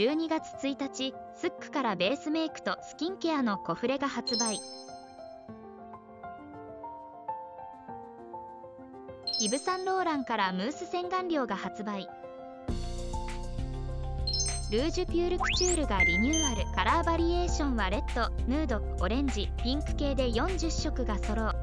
12月1日スックからベースメイクとスキンケアのコフレが発売。イヴ・サンローランからムース洗顔料が発売。ルージュピュールクチュールがリニューアル。カラーバリエーションはレッドヌードオレンジピンク系で40色が揃う。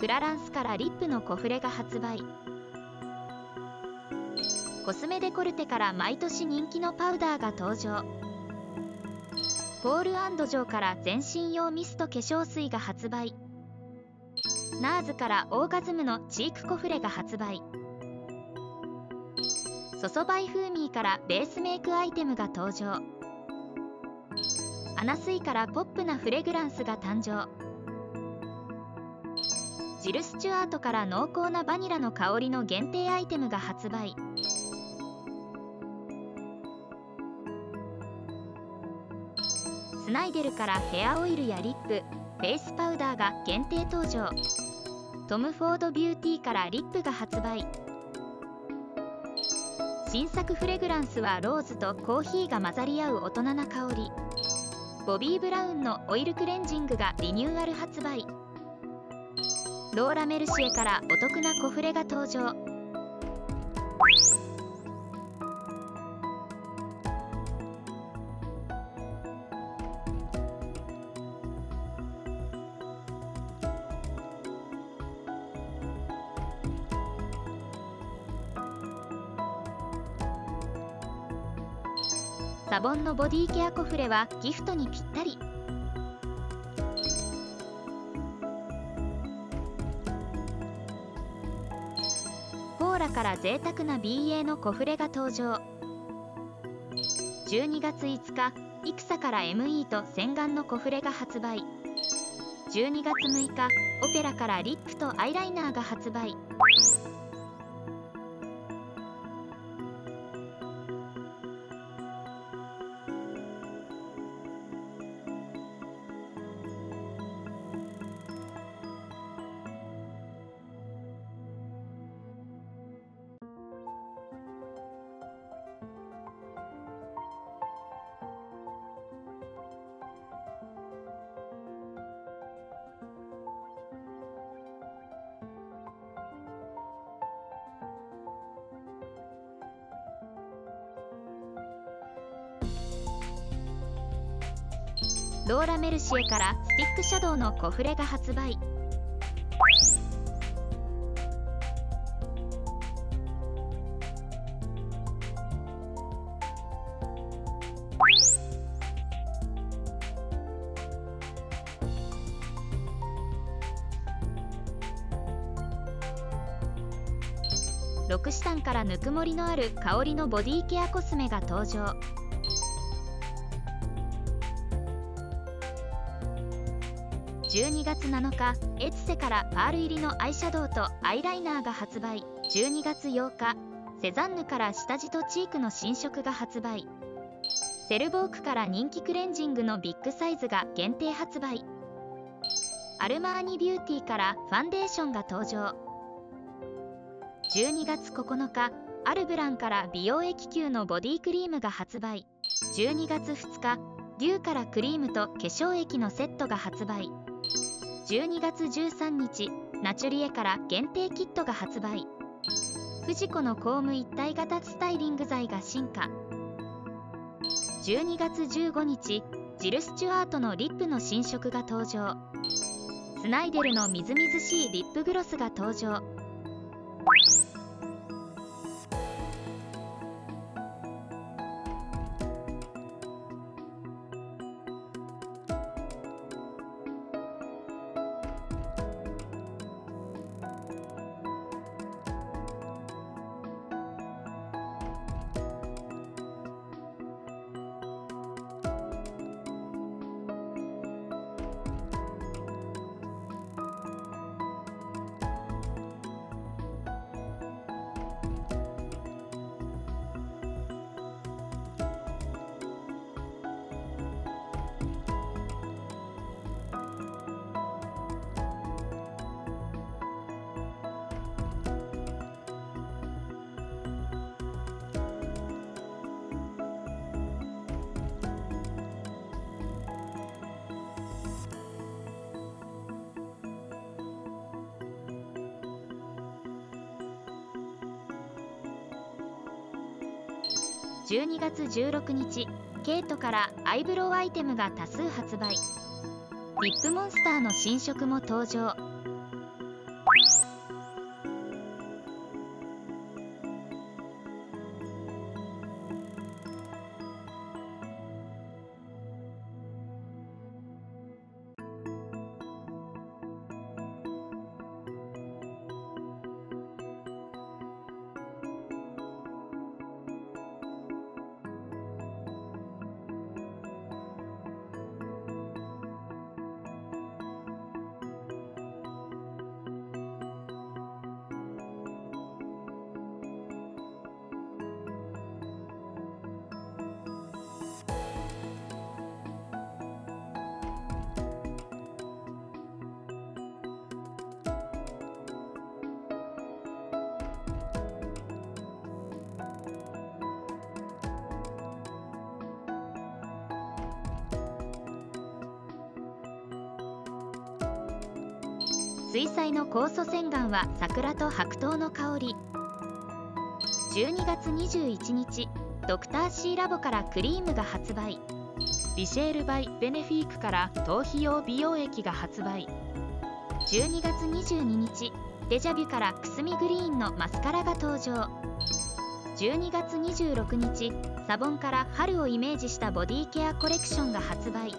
クラランスからリップのコフレが発売。コスメデコルテから毎年人気のパウダーが登場。ポールジョーから全身用ミスト化粧水が発売。ナーズからオーガズムのチークコフレが発売。ソソバイフーミーからベースメイクアイテムが登場。アナスイからポップなフレグランスが誕生。ジル・スチュアートから濃厚なバニラの香りの限定アイテムが発売。スナイデルからヘアオイルやリップフェイスパウダーが限定登場。トム・フォード・ビューティーからリップが発売。新作フレグランスはローズとコーヒーが混ざり合う大人な香り。ボビー・ブラウンのオイルクレンジングがリニューアル発売。ローラ・メルシエからお得なコフレが登場。サボンのボディケアコフレはギフトにぴったり。から贅沢な BA のコフレが登場。12月5日イクサから ME と洗顔のコフレが発売。12月6日オペラからリップとアイライナーが発売。ローラ・メルシエからスティックシャドウのコフレが発売。ロクシタンからぬくもりのある香りのボディケアコスメが登場。12月7日エテュセからパール入りのアイシャドウとアイライナーが発売。12月8日セザンヌから下地とチークの新色が発売。セルヴォークから人気クレンジングのビッグサイズが限定発売。アルマーニビューティーからファンデーションが登場。12月9日アルブランから美容液級のボディクリームが発売。12月2日デューからクリームと化粧液のセットが発売。12月13日ナチュリエから限定キットが発売。フジコの公務一体型スタイリング剤が進化。12月15日ジル・スチュアートのリップの新色が登場。スナイデルのみずみずしいリップグロスが登場。12月16日ケイトからアイブロウアイテムが多数発売。リップモンスターの新色も登場。水彩の酵素洗顔は桜と白桃の香り。12月21日ドクターシーラボからクリームが発売。ビシェール・バイ・ベネフィークから頭皮用美容液が発売。12月22日デジャビュからくすみグリーンのマスカラが登場。12月26日サボンから春をイメージしたボディケアコレクションが発売。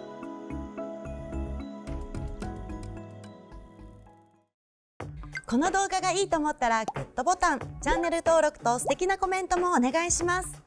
この動画がいいと思ったらグッドボタンチャンネル登録と素敵なコメントもお願いします。